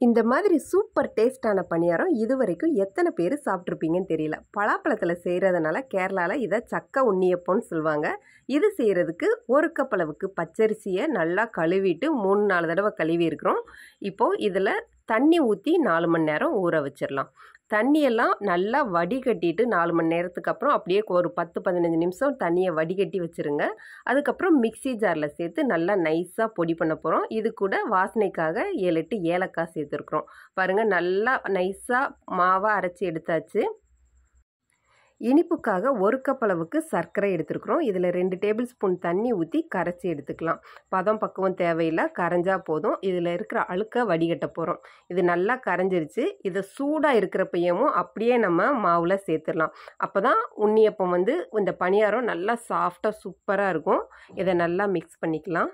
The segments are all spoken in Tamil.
இந்த மாதிரி சூப்பர் டேஸ்டான பணியாரம் இது வரைக்கும் எத்தனை பேர் சாப்பிட்ருப்பீங்கன்னு தெரியல. பலாப்பழத்தில் செய்கிறதுனால கேரளாவில் இதை சக்க உண்ணியப்போன்னு சொல்லுவாங்க. இது செய்கிறதுக்கு ஒரு கப் அளவுக்கு பச்சரிசியை நல்லா கழுவிட்டு மூணு நாலு தடவை கழுவி இருக்கிறோம் இப்போது இதில் தண்ணி ஊற்றி நாலு மணி நேரம் ஊற வச்சிடலாம். தண்ணியெல்லாம் நல்லா வடிகட்டிட்டு நாலு மணி நேரத்துக்கு அப்புறம் அப்படியே ஒரு பத்து பதினஞ்சு நிமிஷம் தண்ணியை வடிகட்டி வச்சுருங்க. அதுக்கப்புறம் மிக்ஸி ஜாரில் சேர்த்து நல்லா நைஸாக பொடி பண்ண போகிறோம் இது கூட வாசனைக்காக ஏழு எட்டு ஏலக்காய் சேர்த்துருக்குறோம். பாருங்கள் நல்லா நைஸாக மாவாக அரைச்சி எடுத்தாச்சு. இனிப்புக்காக ஒரு கப் அளவுக்கு சர்க்கரை எடுத்துருக்குறோம். இதில் ரெண்டு டேபிள் ஸ்பூன் தண்ணி ஊற்றி கரைச்சி எடுத்துக்கலாம். பதம் பக்குவம் தேவையில்லை கரைஞ்சா போதும். இதில் இருக்கிற அழுக்க வடிகட்ட போகிறோம் இது நல்லா கரைஞ்சிருச்சு. இதை சூடாக இருக்கிறப்பையமும் அப்படியே நம்ம மாவில் சேர்த்துடலாம். அப்போ தான் உண்ணியப்பம் வந்து இந்த பணியாரம் நல்லா சாஃப்டாக சூப்பராக இருக்கும். இதை நல்லா மிக்ஸ் பண்ணிக்கலாம்.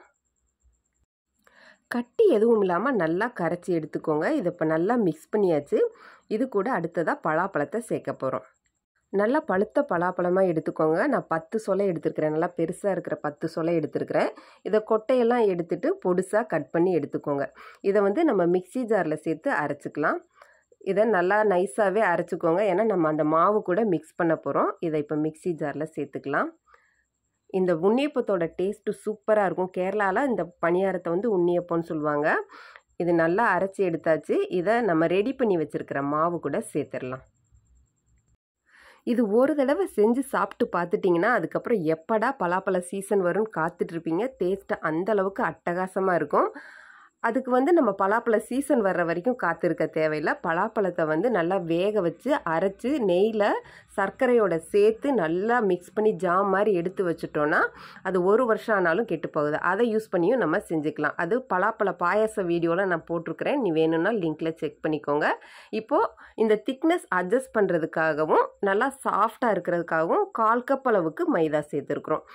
கட்டி எதுவும் இல்லாமல் நல்லா கரைச்சி எடுத்துக்கோங்க. இதை இப்போ நல்லா மிக்ஸ் பண்ணியாச்சு. இது கூட அடுத்ததாக பலாப்பழத்தை சேர்க்க போகிறோம் நல்லா பழுத்த பலாப்பழமாக எடுத்துக்கோங்க. நான் பத்து சொலை எடுத்துருக்கிறேன். நல்லா பெருசாக இருக்கிற பத்து சொலை எடுத்துருக்கிறேன். இதை கொட்டையெல்லாம் எடுத்துட்டு பொடுசாக கட் பண்ணி எடுத்துக்கோங்க. இதை வந்து நம்ம மிக்ஸி ஜாரில் சேர்த்து அரைச்சிக்கலாம். இதை நல்லா நைஸாகவே அரைச்சிக்கோங்க. ஏன்னா நம்ம அந்த மாவு கூட மிக்ஸ் பண்ண போகிறோம் இதை இப்போ மிக்ஸி ஜாரில் சேர்த்துக்கலாம். இந்த உண்ணியப்பத்தோட டேஸ்ட்டு சூப்பராக இருக்கும். கேரளாவில் இந்த பணியாரத்தை வந்து உண்ணியப்பம்னு சொல்லுவாங்க. இது நல்லா அரைச்சி எடுத்தாச்சு. இதை நம்ம ரெடி பண்ணி வச்சுருக்கிற மாவு கூட சேர்த்துடலாம். இது ஒரு தடவை செஞ்சு சாப்பிட்டு பார்த்துட்டிங்கன்னா அதுக்கப்புறம் எப்படா பலாப்பழ சீசன் வரும்னு காத்துட்ருப்பீங்க டேஸ்ட்டு அந்தளவுக்கு அட்டகாசமாக இருக்கும். அதுக்கு வந்து நம்ம பலாப்பழ சீசன் வர்ற வரைக்கும் காத்திருக்க தேவையில்லை. பலாப்பழத்தை வந்து நல்லா வேக வச்சு அரைச்சி நெய்யில் சர்க்கரையோட சேர்த்து நல்லா மிக்ஸ் பண்ணி ஜாம் மாதிரி எடுத்து வச்சுட்டோன்னா அது ஒரு வருஷம் ஆனாலும் கெட்டு போகுது. அதை யூஸ் பண்ணியும் நம்ம செஞ்சுக்கலாம். அது பலாப்பழ பாயாச வீடியோவில் நான் போட்டிருக்கிறேன். நீ வேணும்னா லிங்க்கில் செக் பண்ணிக்கோங்க. இப்போது இந்த திக்னஸ் அட்ஜஸ்ட் பண்ணுறதுக்காகவும் நல்லா சாஃப்டாக இருக்கிறதுக்காகவும் கால் கப் அளவுக்கு மைதா சேர்த்துருக்குறோம்.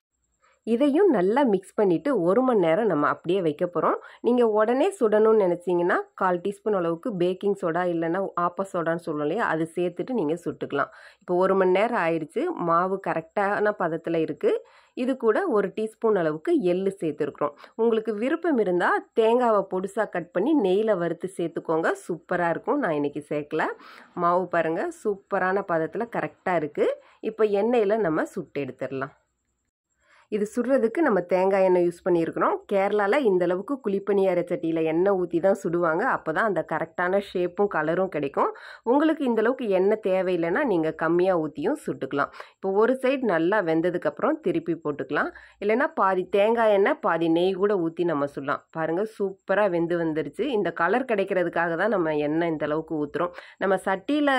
இதையும் நல்லா மிக்ஸ் பண்ணிவிட்டு ஒரு மணி நேரம் நம்ம அப்படியே வைக்க போகிறோம் நீங்கள் உடனே சுடணும்னு நினச்சிங்கன்னா கால் டீஸ்பூன் அளவுக்கு பேக்கிங் சோடா இல்லைன்னா ஆப்ப சோடான்னு சொல்லணும் இல்லையா? அது சேர்த்துட்டு நீங்கள் சுட்டுக்கலாம். இப்போ ஒரு மணி நேரம் ஆயிடுச்சு. மாவு கரெக்டான பதத்தில் இருக்குது இது கூட ஒரு டீஸ்பூன் அளவுக்கு எள்ளு சேர்த்துருக்குறோம். உங்களுக்கு விருப்பம் இருந்தால் தேங்காவை பொடிசாக கட் பண்ணி நெய்யில் வறுத்து சேர்த்துக்கோங்க. சூப்பராக இருக்கும். நான் இன்றைக்கி சேர்க்கல. மாவு பாருங்கள் சூப்பரான பதத்தில் கரெக்டாக இருக்குது இப்போ எண்ணெயில் நம்ம சுட்டு எடுத்துடலாம். இது சுடுறதுக்கு நம்ம தேங்காய் எண்ணெய் யூஸ் பண்ணியிருக்கிறோம். கேரளாவில் இந்த அளவுக்கு குழிப்பணியார சட்டியில் எண்ணெய் ஊற்றி தான் சுடுவாங்க. அப்போ தான் அந்த கரெக்டான ஷேப்பும் கலரும் கிடைக்கும். உங்களுக்கு இந்தளவுக்கு எண்ணெய் தேவையில்லைன்னா நீங்கள் கம்மியாக ஊற்றியும் சுட்டுக்கலாம். இப்போ ஒரு சைடு நல்லா வெந்ததுக்கப்புறம் திருப்பி போட்டுக்கலாம். இல்லைன்னா பாதி தேங்காய் எண்ணெய் பாதி நெய் கூட ஊற்றி நம்ம சுடலாம். பாருங்கள் சூப்பராக வெந்து வந்துருச்சு. இந்த கலர் கிடைக்கிறதுக்காக தான் நம்ம எண்ணெய் இந்தளவுக்கு ஊற்றுறோம் நம்ம சட்டியில்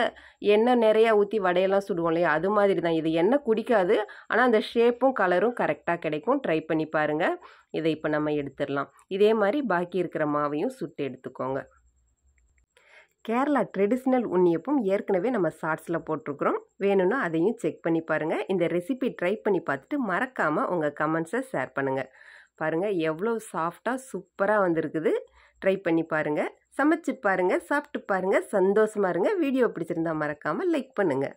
எண்ணெய் நிறையா ஊற்றி வடையெல்லாம் சுடுவோம் இல்லையா? அது மாதிரி தான். இது எண்ணெய் குடிக்காது. ஆனால் அந்த ஷேப்பும் கலரும் கரெக்ட் கரெக்டாக கிடைக்கும். ட்ரை பண்ணி பாருங்கள் இதை இப்போ நம்ம எடுத்துடலாம். இதே மாதிரி பாக்கி இருக்கிற மாவையும் சுட்டு எடுத்துக்கோங்க. கேரளா ட்ரெடிஷ்னல் உண்ணியப்பும் ஏற்கனவே நம்ம ஷார்ட்ஸில் போட்டிருக்கிறோம். வேணும்னா அதையும் செக் பண்ணி பாருங்கள் இந்த ரெசிபி ட்ரை பண்ணி பார்த்துட்டு மறக்காமல் உங்கள் கமெண்ட்ஸை ஷேர் பண்ணுங்கள் பாருங்கள் எவ்வளோ சாஃப்டாக சூப்பராக வந்திருக்குது. ட்ரை பண்ணி பாருங்கள் சமைச்சு பாருங்கள் சாப்பிட்டு பாருங்கள் சந்தோஷமாக இருங்க. வீடியோ பிடிச்சிருந்தா மறக்காமல் லைக் பண்ணுங்கள்